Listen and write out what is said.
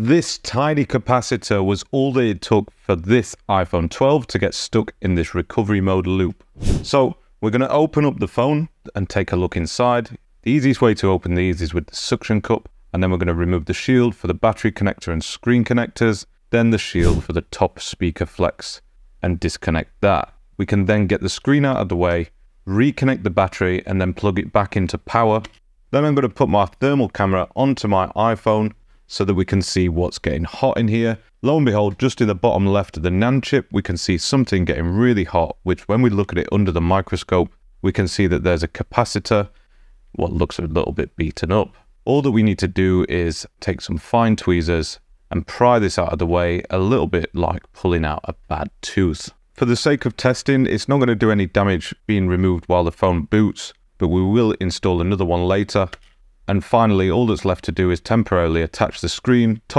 This tiny capacitor was all that it took for this iPhone 12 to get stuck in this recovery mode loop. So we're going to open up the phone and take a look inside. The easiest way to open these is with the suction cup and then we're going to remove the shield for the battery connector and screen connectors, then the shield for the top speaker flex and disconnect that. We can then get the screen out of the way, reconnect the battery and then plug it back into power. Then I'm going to put my thermal camera onto my iPhone so that we can see what's getting hot in here. Lo and behold, just in the bottom left of the NAND chip, we can see something getting really hot, which when we look at it under the microscope, we can see that there's a capacitor, what looks a little bit beaten up. All that we need to do is take some fine tweezers and pry this out of the way a little bit like pulling out a bad tooth. For the sake of testing, it's not going to do any damage being removed while the phone boots, but we will install another one later. And finally, all that's left to do is temporarily attach the screen, top